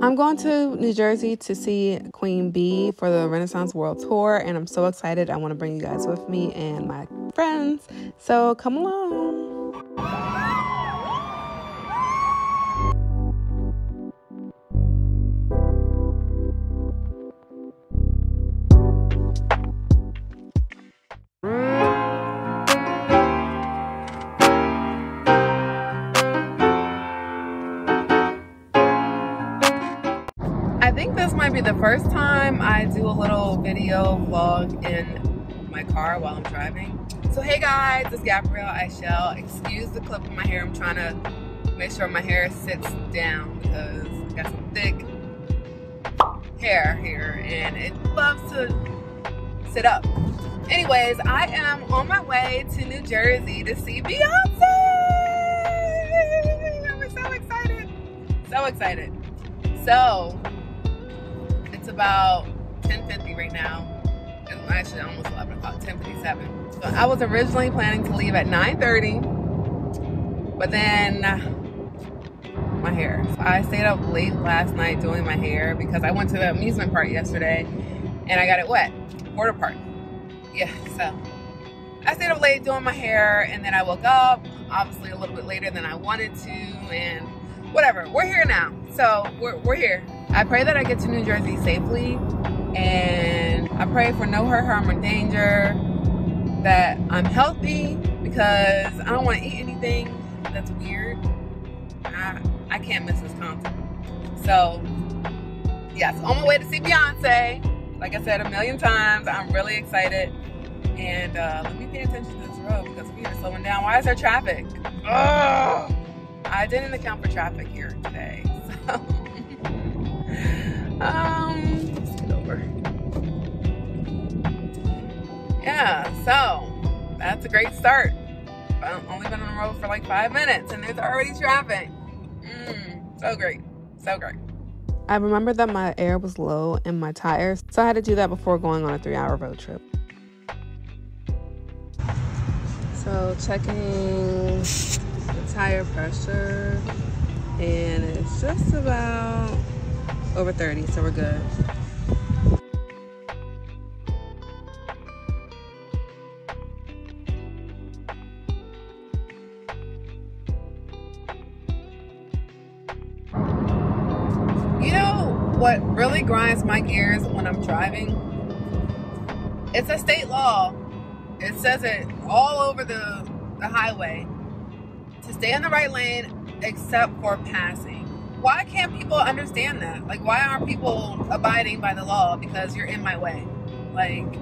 I'm going to New Jersey to see Queen Bee for the Renaissance World Tour, and I'm so excited. I want to bring you guys with me and my friends. So come along. Video vlog in my car while I'm driving. So hey guys, it's Gabrielle Ishell. Excuse the clip of my hair. I'm trying to make sure my hair sits down because I got some thick hair here and it loves to sit up. Anyways, I am on my way to New Jersey to see Beyonce. I'm so excited. So excited. So it's about 10.50 right now. It's actually almost 11 o'clock, 10.57. So I was originally planning to leave at 9.30, but then my hair. So I stayed up late last night doing my hair because I went to the amusement park yesterday and I got it wet. Water park. Yeah, so I stayed up late doing my hair and then I woke up obviously a little bit later than I wanted to and whatever. We're here now. So we're, we're here. I pray that I get to New Jersey safely and I pray for no hurt, harm, or danger, that I'm healthy because I don't want to eat anything that's weird. I, I can't miss this concert. So, yes, on my way to see Beyonce. Like I said a million times, I'm really excited. And uh, let me pay attention to this road because we are slowing down. Why is there traffic? Ugh. I didn't account for traffic here today. So. Um, Yeah, so that's a great start. I've only been on the road for like five minutes and there's already traffic. Mm, so great. So great. I remember that my air was low in my tires, so I had to do that before going on a three hour road trip. So, checking the tire pressure, and it's just about over 30, so we're good. Really grinds my gears when I'm driving? It's a state law. It says it all over the, the highway to stay in the right lane except for passing why can't people understand that? Like, why aren't people abiding by the law because you're in my way? Like,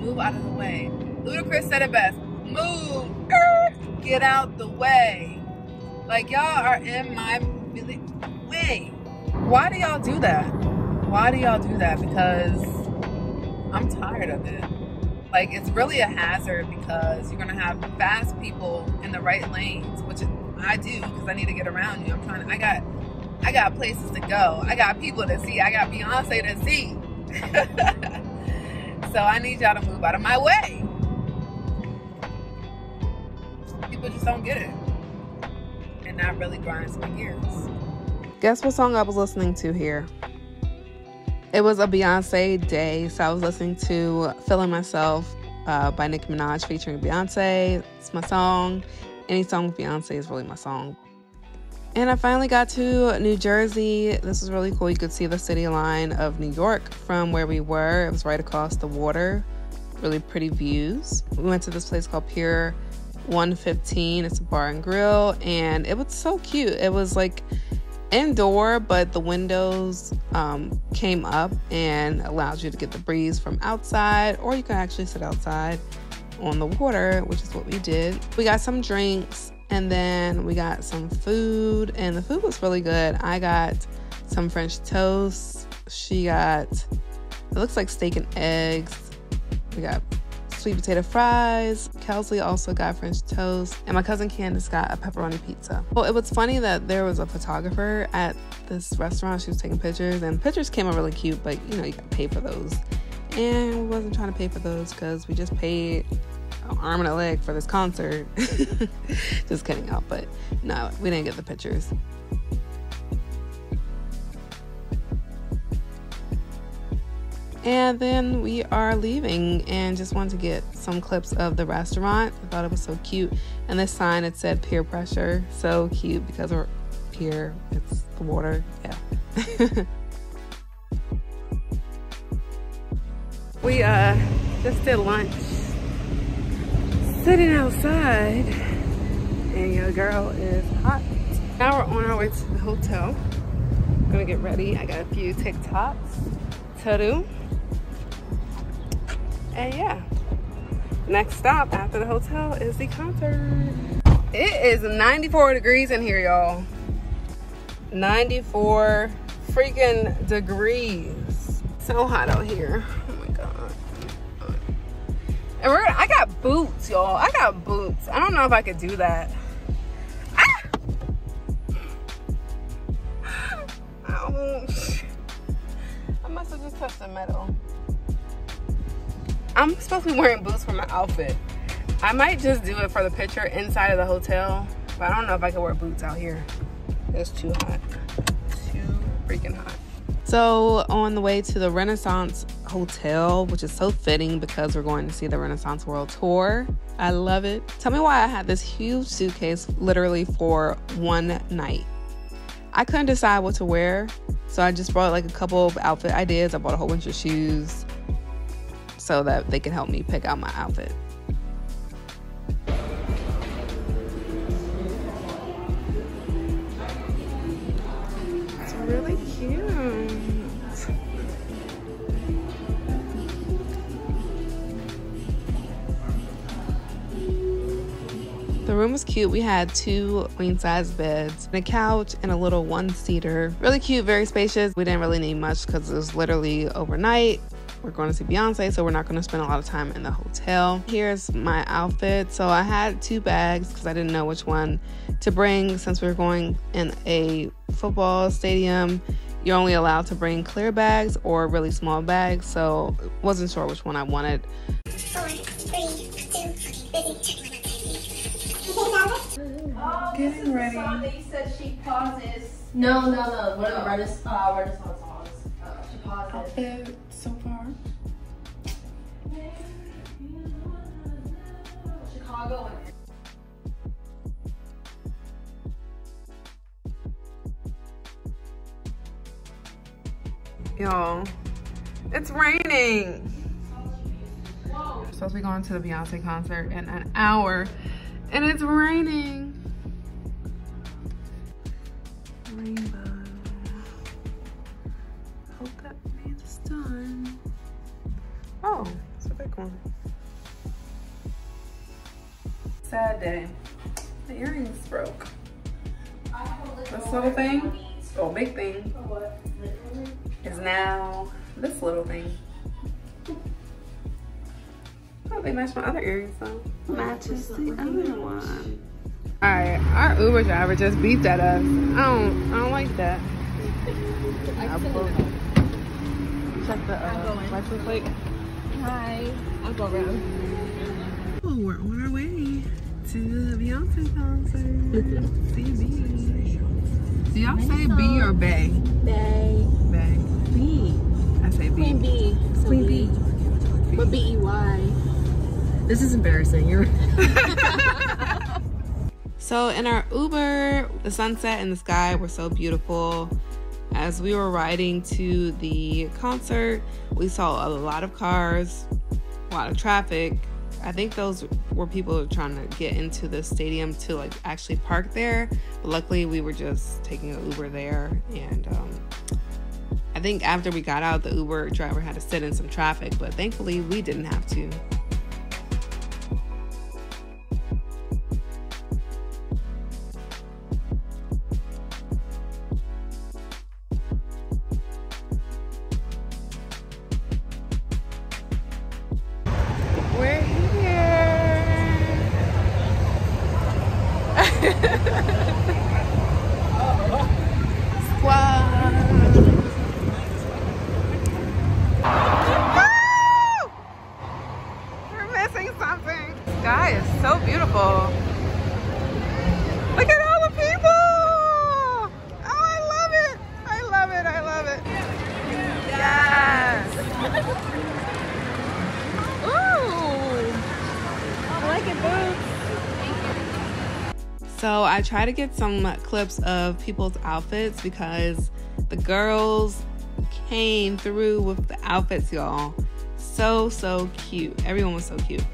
move out of the way. Ludacris said it best. Move, er, get out the way. Like, y'all are in my way. Why do y'all do that? Why do y'all do that? Because I'm tired of it. Like, it's really a hazard because you're gonna have fast people in the right lanes, which I do because I need to get around you. I'm trying. To, I got I got places to go. I got people to see. I got Beyonce to see. so I need y'all to move out of my way. People just don't get it. And that really grinds my gears. Guess what song I was listening to here? It was a Beyonce day, so I was listening to Feeling Myself uh, by Nicki Minaj featuring Beyonce. It's my song. Any song with Beyonce is really my song. And I finally got to New Jersey. This was really cool. You could see the city line of New York from where we were. It was right across the water. Really pretty views. We went to this place called Pier 115. It's a bar and grill, and it was so cute. It was like indoor, but the windows um, came up and allows you to get the breeze from outside, or you can actually sit outside on the water, which is what we did. We got some drinks and then we got some food, and the food was really good. I got some French toast. She got, it looks like steak and eggs. We got sweet potato fries. Kelsey also got French toast. And my cousin Candace got a pepperoni pizza. Well, it was funny that there was a photographer at this restaurant. She was taking pictures, and pictures came out really cute, but you know, you gotta pay for those. And we wasn't trying to pay for those because we just paid arm and a leg for this concert. Just kidding out, but no, we didn't get the pictures. And then we are leaving and just wanted to get some clips of the restaurant. I thought it was so cute. And this sign, it said peer pressure. So cute because we're peer, it's the water. Yeah. we uh just did lunch sitting outside and your girl is hot. Now we're on our way to the hotel. gonna get ready. I got a few TikToks to do. And yeah, next stop after the hotel is the concert. It is 94 degrees in here, y'all. 94 freaking degrees. So hot out here. Oh my God. And we're, I got boots, y'all. I got boots. I don't know if I could do that. Ah! Ouch. I must have just touched the metal. I'm supposed to be wearing boots for my outfit. I might just do it for the picture inside of the hotel, but I don't know if I can wear boots out here. It's too hot. Too freaking hot. So on the way to the Renaissance Hotel, which is so fitting because we're going to see the Renaissance World Tour. I love it. Tell me why I had this huge suitcase literally for one night. I couldn't decide what to wear, so I just brought like a couple of outfit ideas. I bought a whole bunch of shoes, so that they can help me pick out my outfit. It's really cute. The room was cute. We had two queen size beds, and a couch, and a little one seater. Really cute, very spacious. We didn't really need much because it was literally overnight. We're going to see Beyonce, so we're not going to spend a lot of time in the hotel. Here's my outfit. So I had two bags because I didn't know which one to bring since we are going in a football stadium. You're only allowed to bring clear bags or really small bags, so wasn't sure which one I wanted. Getting ready. You said she pauses. No, no, no. What are the Renaissance, uh, Renaissance songs? She pauses. Outfit so far. Chicago Y'all, it's raining. We're supposed to be going to the Beyonce concert in an hour, and it's raining. Rainbow. Oh, it's a big one. Sad day. The earrings broke. This little thing, oh, big thing, is now this little thing. Oh, they match my other earrings though. Matches the other one. All right, our Uber driver just beeped at us. I don't, I don't like that. Check the uh, license plate. Hi. I'll go around. Oh, we're on our way to the Beyonce concert. CB. Do y'all say B or Bay? Bay. Bay. B. I say B. Queen B. So Queen B. But B E Y. This is embarrassing. You're So in our Uber, the sunset and the sky were so beautiful. As we were riding to the concert, we saw a lot of cars, a lot of traffic. I think those were people trying to get into the stadium to like actually park there. But luckily, we were just taking an Uber there, and um, I think after we got out, the Uber driver had to sit in some traffic, but thankfully, we didn't have to. Try to get some clips of people's outfits because the girls came through with the outfits, y'all. So, so cute. Everyone was so cute.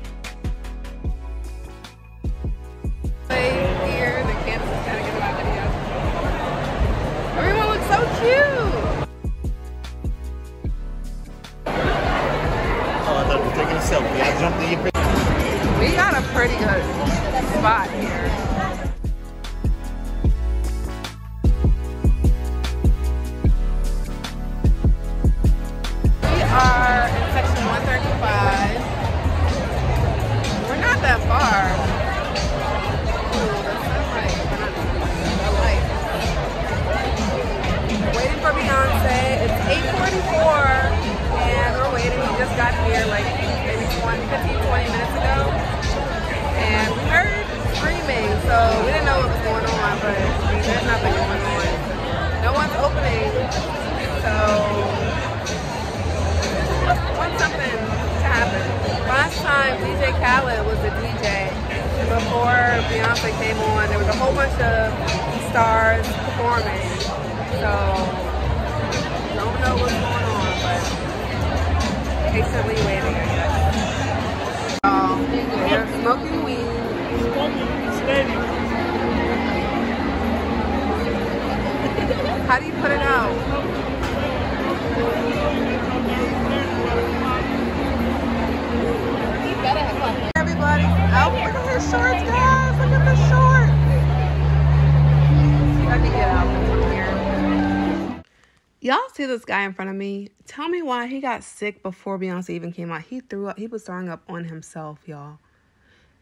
They're smoking weed. How do you put it out? Everybody, oh, look at his shorts, guys. Look at the shorts. Let me get out here. Y'all see this guy in front of me? Tell me why he got sick before Beyonce even came out. He threw up. He was throwing up on himself, y'all.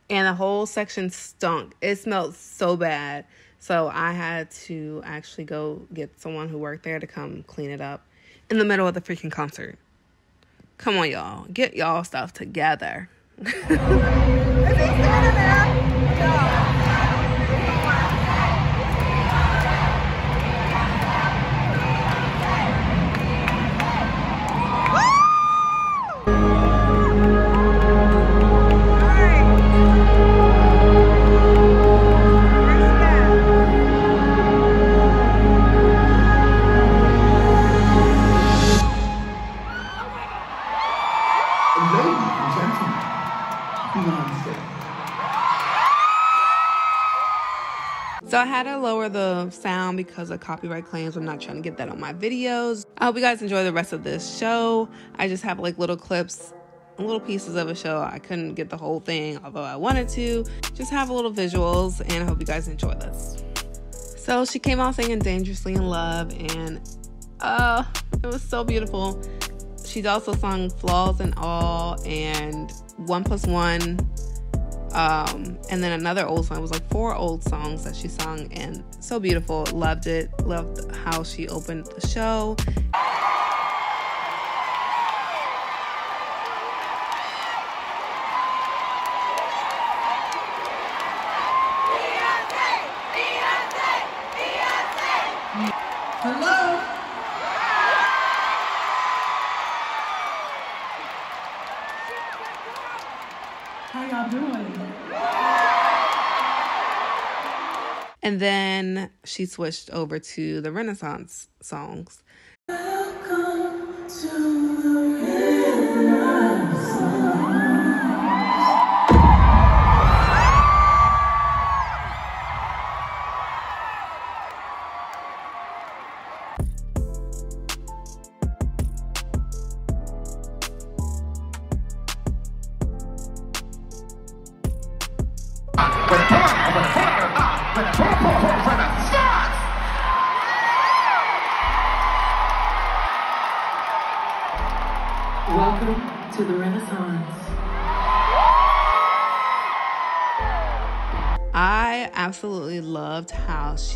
And the whole section stunk. It smelled so bad. So I had to actually go get someone who worked there to come clean it up in the middle of the freaking concert. Come on, y'all. Get y'all stuff together. So I had to lower the sound because of copyright claims. I'm not trying to get that on my videos. I hope you guys enjoy the rest of this show. I just have like little clips, little pieces of a show. I couldn't get the whole thing, although I wanted to. Just have a little visuals, and I hope you guys enjoy this. So she came out singing "Dangerously in Love," and uh, it was so beautiful. She's also sung "Flaws and All" and "One Plus One." Um, and then another old song it was like four old songs that she sung and so beautiful. Loved it. Loved how she opened the show and then she switched over to the renaissance songs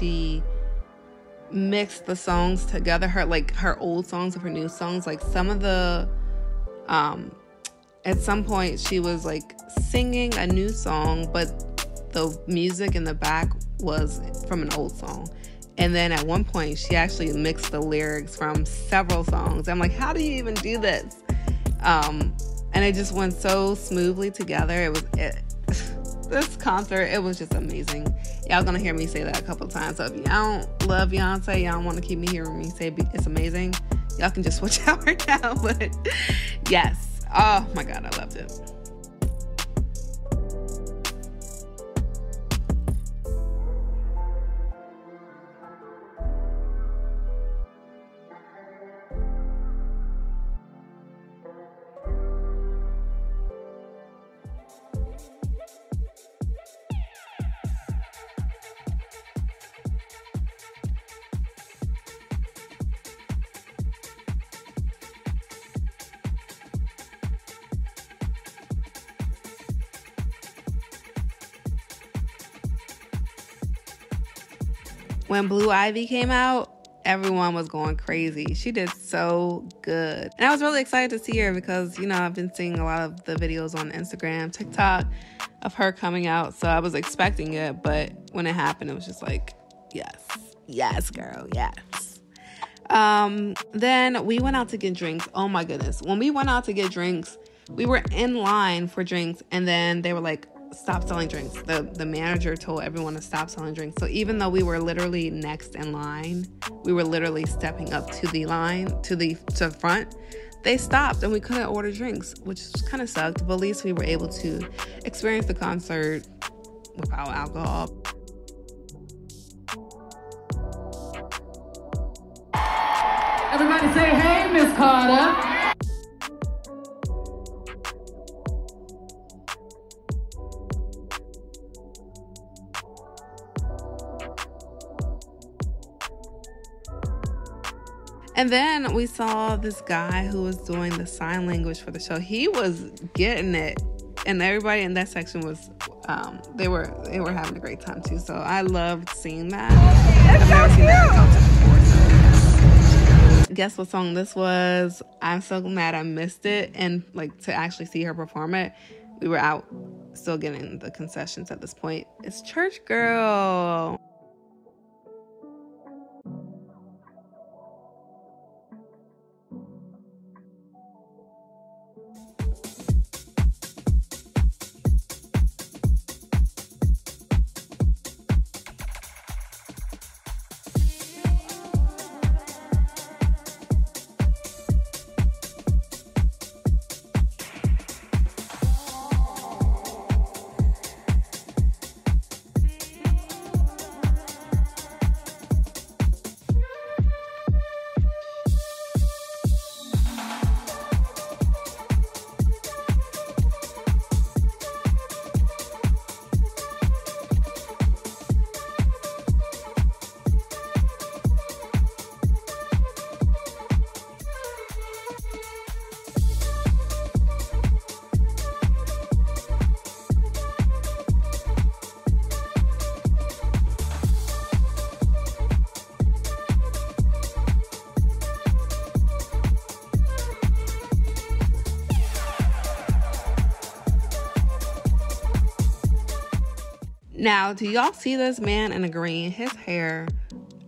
she mixed the songs together. Her like her old songs with her new songs. Like some of the um at some point she was like singing a new song, but the music in the back was from an old song. And then at one point she actually mixed the lyrics from several songs. I'm like, how do you even do this? Um, and it just went so smoothly together. It was it, this concert. It was just amazing. Y'all gonna hear me say that a couple times. So if y'all don't love Beyonce, y'all want to keep me hearing me say it's amazing. Y'all can just switch out right now. But yes, oh my god, I loved it. When Blue Ivy came out, everyone was going crazy. She did so good. And I was really excited to see her because, you know, I've been seeing a lot of the videos on Instagram, TikTok of her coming out. So I was expecting it, but when it happened, it was just like, yes, yes, girl, yes. Um, then we went out to get drinks. Oh my goodness. When we went out to get drinks, we were in line for drinks and then they were like, stop selling drinks. The the manager told everyone to stop selling drinks. So even though we were literally next in line, we were literally stepping up to the line to the to the front. They stopped and we couldn't order drinks, which kind of sucked. But at least we were able to experience the concert without alcohol. Everybody say, hey, Miss Carter. And then we saw this guy who was doing the sign language for the show. He was getting it, and everybody in that section was um, they were they were having a great time too. So I loved seeing that. That. Guess what song this was? I'm so mad I missed it, and like to actually see her perform it. We were out still getting the concessions at this point. It's Church Girl. Now, do y'all see this man in the green? His hair.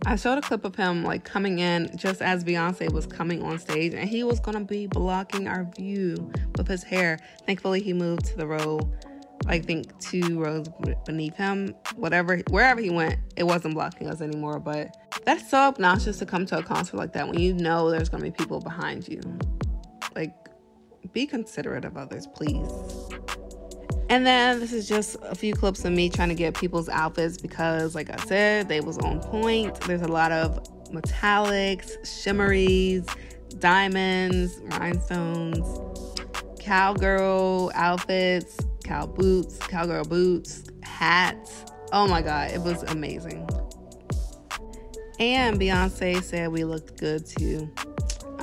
I showed a clip of him like coming in just as Beyonce was coming on stage, and he was gonna be blocking our view with his hair. Thankfully, he moved to the row, I think two rows beneath him. Whatever, wherever he went, it wasn't blocking us anymore. But that's so obnoxious to come to a concert like that when you know there's gonna be people behind you. Like, be considerate of others, please. And then this is just a few clips of me trying to get people's outfits because, like I said, they was on point. There's a lot of metallics, shimmeries, diamonds, rhinestones, cowgirl outfits, cow boots, cowgirl boots, hats. Oh my god, it was amazing. And Beyonce said we looked good too.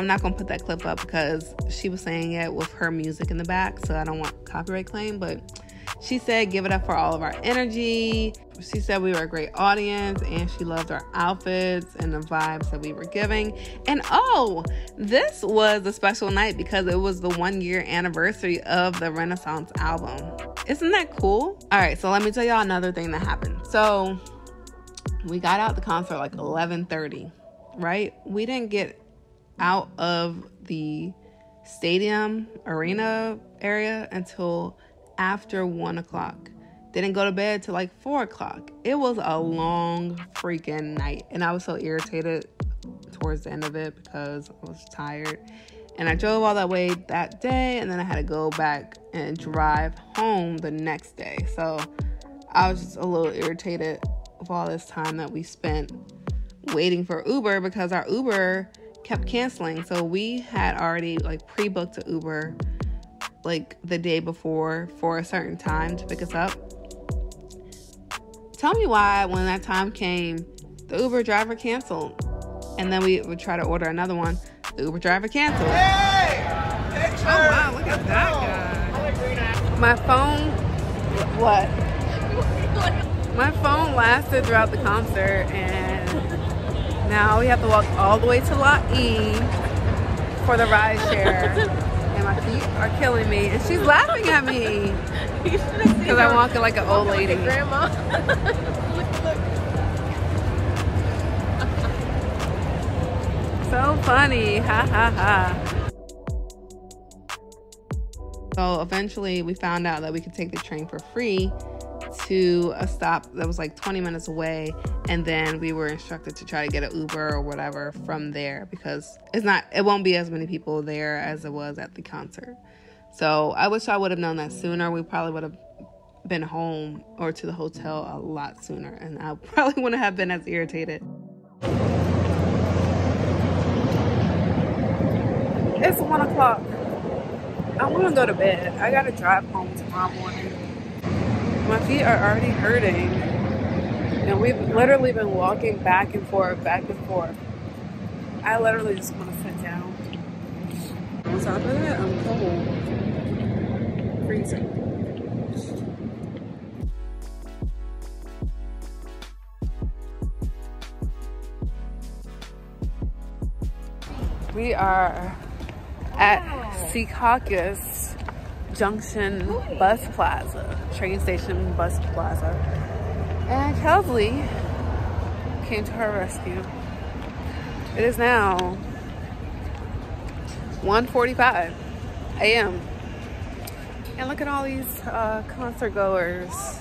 I'm not gonna put that clip up because she was saying it with her music in the back, so I don't want copyright claim. But she said, "Give it up for all of our energy." She said we were a great audience, and she loved our outfits and the vibes that we were giving. And oh, this was a special night because it was the one year anniversary of the Renaissance album. Isn't that cool? All right, so let me tell y'all another thing that happened. So we got out the concert like 11:30, right? We didn't get out of the stadium arena area until after one o'clock. Didn't go to bed till like four o'clock. It was a long freaking night, and I was so irritated towards the end of it because I was tired. And I drove all that way that day, and then I had to go back and drive home the next day. So I was just a little irritated with all this time that we spent waiting for Uber because our Uber kept canceling. So we had already like pre-booked an Uber like the day before for a certain time to pick us up. Tell me why when that time came, the Uber driver canceled. And then we would try to order another one. The Uber driver canceled. Hey! Oh wow, look at that guy. My phone what? My phone lasted throughout the concert and now we have to walk all the way to Lot E for the ride share. and my feet are killing me. And she's laughing at me. Because I'm walking like an old lady. Grandma. So funny. Ha ha ha. So eventually we found out that we could take the train for free to a stop that was like 20 minutes away and then we were instructed to try to get an Uber or whatever from there because it's not it won't be as many people there as it was at the concert. So I wish I would have known that sooner. We probably would have been home or to the hotel a lot sooner and I probably wouldn't have been as irritated. It's one o'clock. I want to go to bed. I gotta drive home tomorrow morning. My feet are already hurting. And we've literally been walking back and forth, back and forth. I literally just want to sit down. On top of that, I'm cold. Freezing. We are at Secaucus Junction Bus Plaza, train station bus plaza. And Kelsley came to her rescue. It is now 1.45 a.m. And look at all these uh, concert goers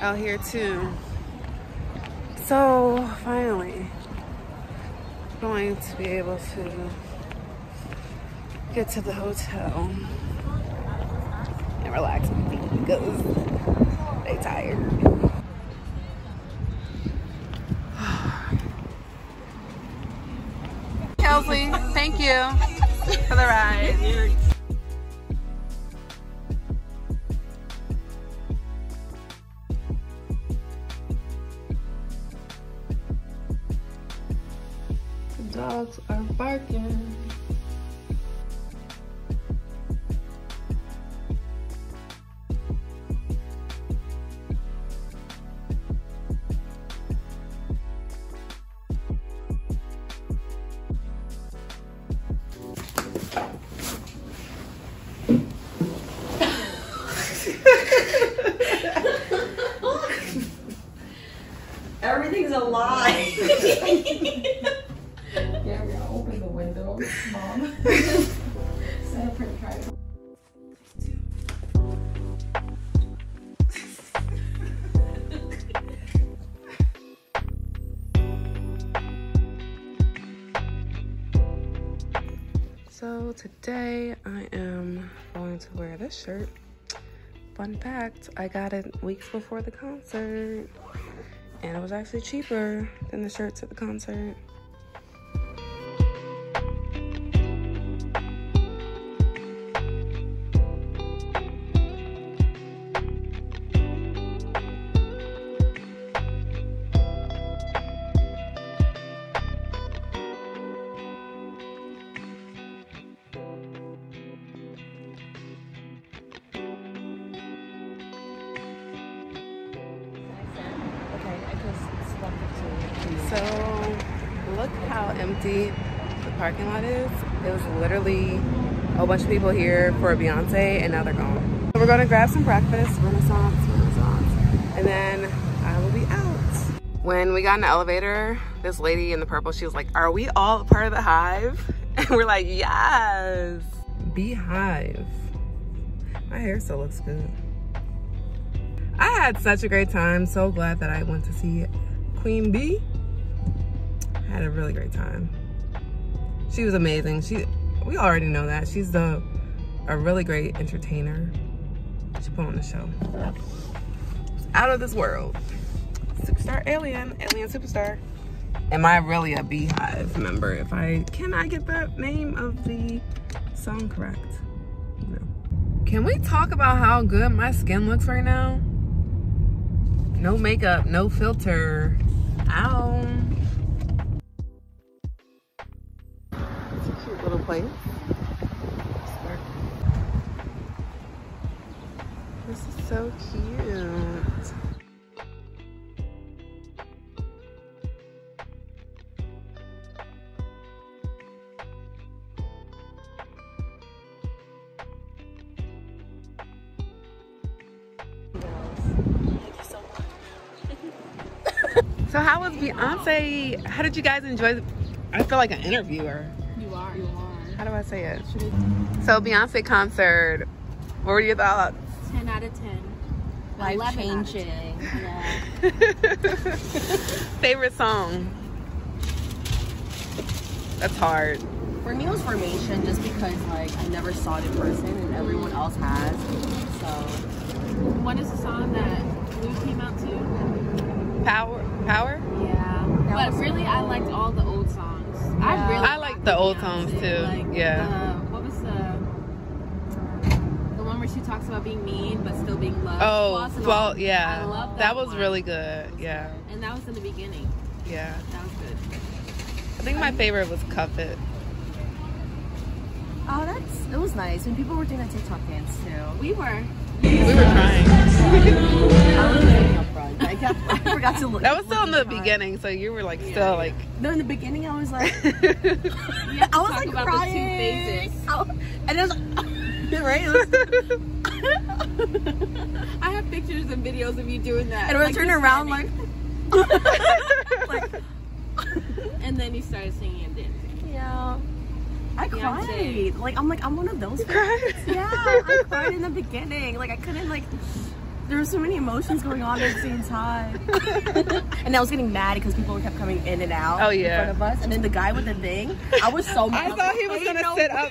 out here too. So finally, going to be able to get to the hotel and relax because they tired. Kelsley, thank you for the ride. The dogs are barking. Shirt. Fun fact, I got it weeks before the concert. And it was actually cheaper than the shirts at the concert. Empty the parking lot is. It was literally a bunch of people here for Beyonce and now they're gone. So we're gonna grab some breakfast, Renaissance, Renaissance, and then I will be out. When we got in the elevator, this lady in the purple, she was like, are we all part of the hive? And we're like, yes. Beyhive. My hair still looks good. I had such a great time. So glad that I went to see Queen Bee. Had a really great time. She was amazing. She, we already know that. She's the a really great entertainer. She put on the show. Out of this world. Superstar alien, alien superstar. Am I really a Beyhive member? If I, can I get the name of the song correct? No. Can we talk about how good my skin looks right now? No makeup, no filter. Ow. Place. This is so cute. So how was Beyonce? How did you guys enjoy? The, I feel like an interviewer. You are. You are. How do I say it? So Beyonce concert. What were your thoughts? 10 out of 10. Life 11 out of changing. 10. Yeah. Favorite song? That's hard. For me, it was Formation just because like I never saw it in person and everyone else has. So What is the song that Blue came out to? Power, power. The old songs, Beyonce. too. Like, Yeah. uh, what was the the one where she talks about being mean but still being loved? Oh, well, all. I yeah. love that. That was one. really good. Yeah, And that was in the beginning. yeah. That was good. I think my favorite was Cuff It. oh, that's it was nice when people were doing that TikTok dance too. We were. We were trying. I was looking up front. I, I forgot to look. That was still in the look behind. beginning, so you were like Yeah, still yeah. like. No, in the beginning I was like, We have to I was talk like about crying. the two phases. I- and it was right. It was, I have pictures and videos of you doing that. and when I like, turned just around standing. like, like and then you started singing and dancing. yeah. I Beyonce. cried. Like I'm like I'm one of those. cried? Yeah, I cried in the beginning. Like I couldn't like. There were so many emotions going on at the same time, and I was getting mad because people kept coming in and out. Oh, in front of us, and then the guy with the thing. I was so mad. I thought he was gonna no sit up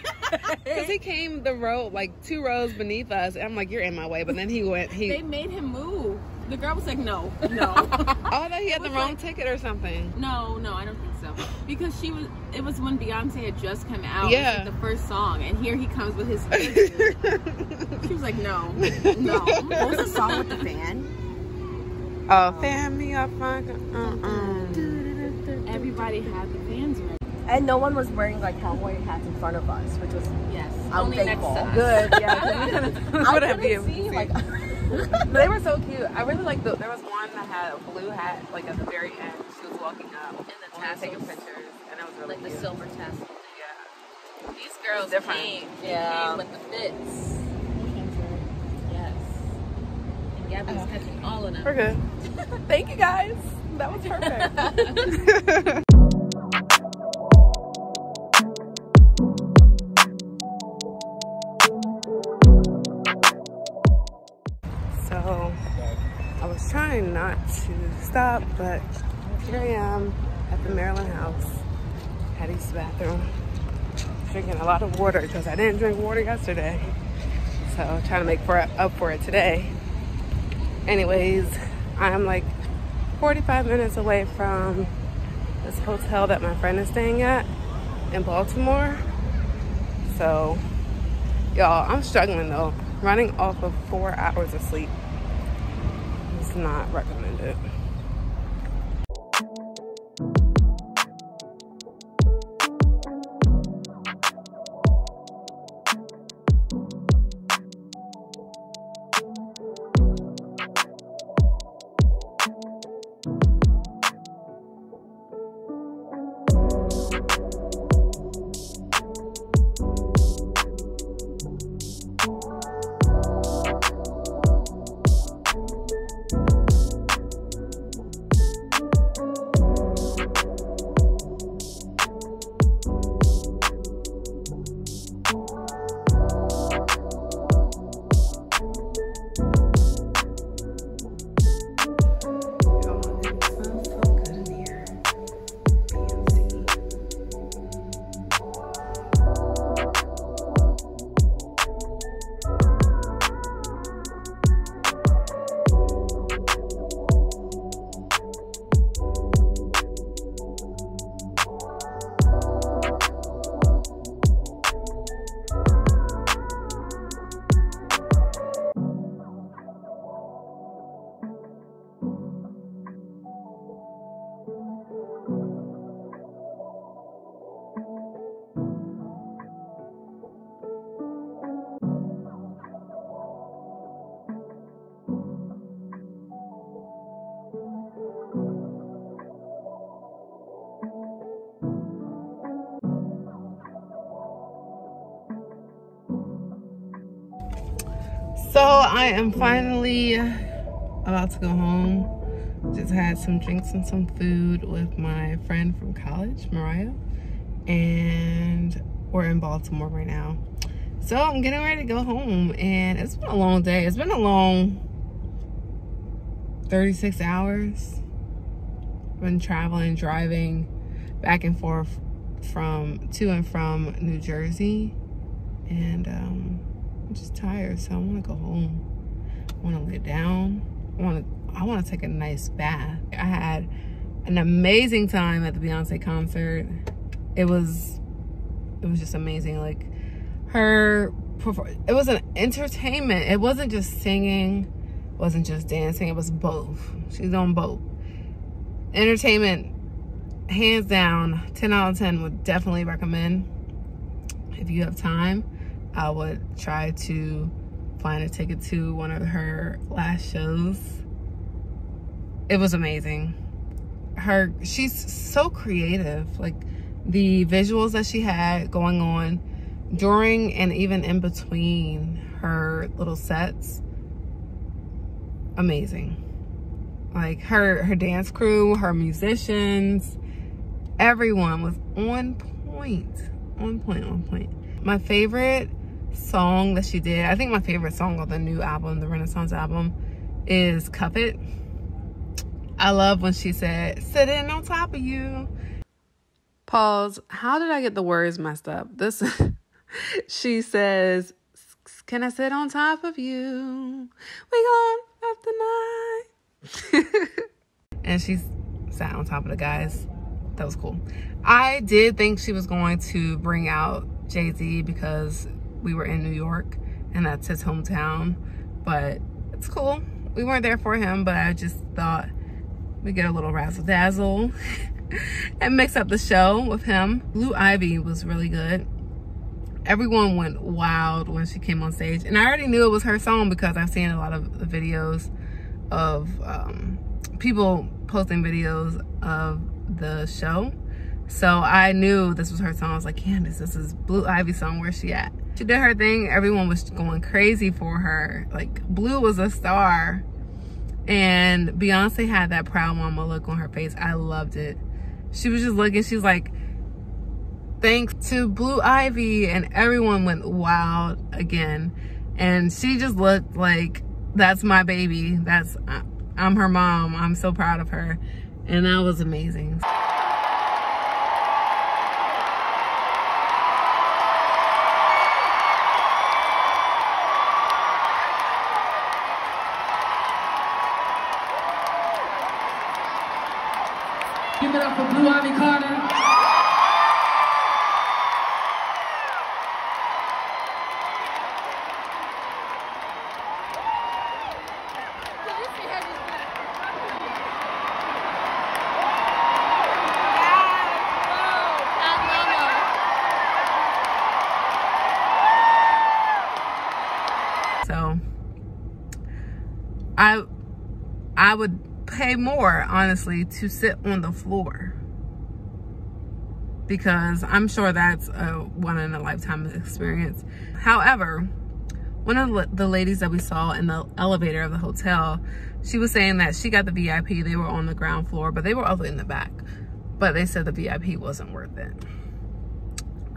because he came the row like two rows beneath us. And I'm like, you're in my way. But then he went. He. They made him move. The girl was like, no, no, oh, I thought he had the wrong like- ticket or something. no, no, I don't think so. Because she was, it was when Beyonce had just come out. Yeah. Like the first song, and here he comes with his. she was like, no, no. What was the song with the fan? oh, fan me up, my. Uh-uh. Everybody had the fans ready. And no one was wearing like cowboy hats in front of us, which was Yes, I'm only thankful. next to us. Good, yeah. 'cause we couldn't- We I wouldn't be couldn't able to see, see. like. But they were so cute. I really like the. There was one that had a blue hat, like at the very end. She was walking up And the and taking pictures, and it was really Like the cute. silver tassel. Yeah. These girls different. came. They Yeah. came with the fits. Yes. And Gabby was oh. catching all of them. We're good. Thank you guys. That was perfect. so I was trying not to stop, but here I am at the Maryland house. Hattie's bathroom. Drinking a lot of water because I didn't drink water yesterday. So trying to make for up for it today. Anyways, I'm like 45 minutes away from this hotel that my friend is staying at in Baltimore. So, y'all, I'm struggling though. Running off of four hours of sleep is not recommended. I am finally about to go home. Just had some drinks and some food with my friend from college, Mariah. And we're in Baltimore right now. So I'm getting ready to go home and it's been a long day. It's been a long 36 hours. Been traveling, driving back and forth from to and from New Jersey. And um, I'm just tired, so I want to go home. I want to lay down. I want to. I want to take a nice bath. I had an amazing time at the Beyonce concert. It was, it was just amazing. Like her, it was an entertainment. It wasn't just singing, wasn't just dancing. It was both. She's on both. Entertainment, hands down, 10 out of 10 would definitely recommend if you have time I would try to find a ticket to one of her last shows. It was amazing. Her, she's so creative. Like the visuals that she had going on during and even in between her little sets, amazing. Like her, her dance crew, her musicians, everyone was on point, on point, on point. My favorite song that she did, I think my favorite song on the new album, the Renaissance album, is Cuff It. I love when she said, sitting on top of you. Pause. How did I get the words messed up? This, she says, can I sit on top of you? We gone up the night. and she sat on top of the guys. That was cool. I did think she was going to bring out Jay-Z because we were in New York and that's his hometown. But it's cool. We weren't there for him, but I just thought we get a little razzle dazzle and mix up the show with him. Blue Ivy was really good. Everyone went wild when she came on stage. And I already knew it was her song because I've seen a lot of the videos of um, people posting videos of the show. So I knew this was her song. I was like, Candace, this is Blue Ivy song. Where's she at? She did her thing. Everyone was going crazy for her. Like Blue was a star. And Beyonce had that proud mama look on her face. I loved it. She was just looking, she's like, thanks to Blue Ivy. And everyone went wild again. And she just looked like, that's my baby. That's, I'm her mom. I'm so proud of her. And that was amazing. Pay more, honestly, to sit on the floor. Because I'm sure that's a one in a lifetime experience. However, one of the ladies that we saw in the elevator of the hotel, she was saying that she got the VIP. They were on the ground floor, but they were also in the back. But they said the VIP wasn't worth it.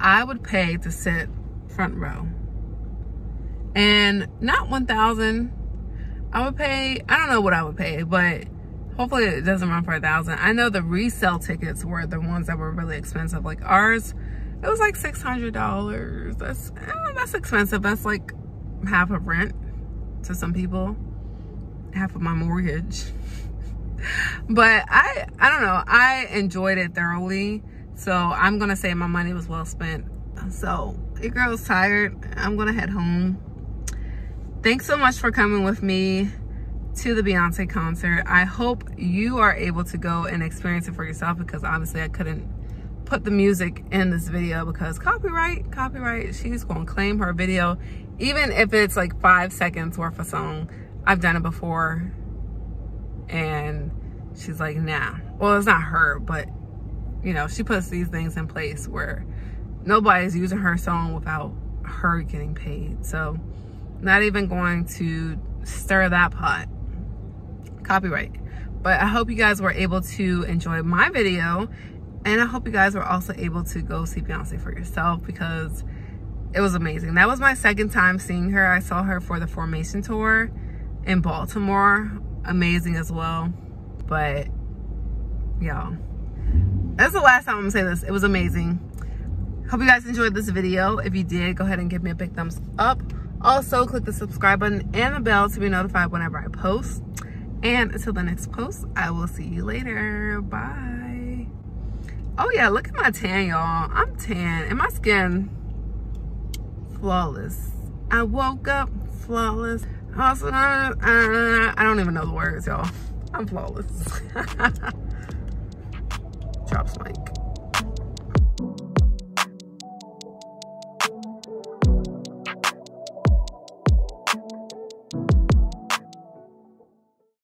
I would pay to sit front row. And not 1000 I would pay, I don't know what I would pay, but hopefully it doesn't run for a thousand. I know the resale tickets were the ones that were really expensive like ours it was like six hundred dollars. That's eh, that's expensive. That's like half of rent to some people half of my mortgage. But i i don't know. I enjoyed it thoroughly so i'm gonna say my money was well spent. So your girl's tired. I'm gonna head home. Thanks so much for coming with me to the Beyonce concert. I hope you are able to go and experience it for yourself because obviously I couldn't put the music in this video because copyright, copyright, she's gonna claim her video. Even if it's like five seconds worth of song, I've done it before and she's like, nah. Well, it's not her, but you know, she puts these things in place where nobody's using her song without her getting paid. So Not even going to stir that pot. Copyright. But I hope you guys were able to enjoy my video. And I hope you guys were also able to go see Beyonce for yourself because it was amazing. That was my second time seeing her. I saw her for the Formation Tour in Baltimore. Amazing as well. But, y'all, that's the last time I'm gonna say this. It was amazing. Hope you guys enjoyed this video. If you did, go ahead and give me a big thumbs up. Also, click the subscribe button and the bell to be notified whenever I post. And until the next post, I will see you later. Bye. Oh yeah, look at my tan, y'all. I'm tan and my skin flawless. I woke up flawless. Also, uh, I don't even know the words, y'all. I'm flawless. Drops mic.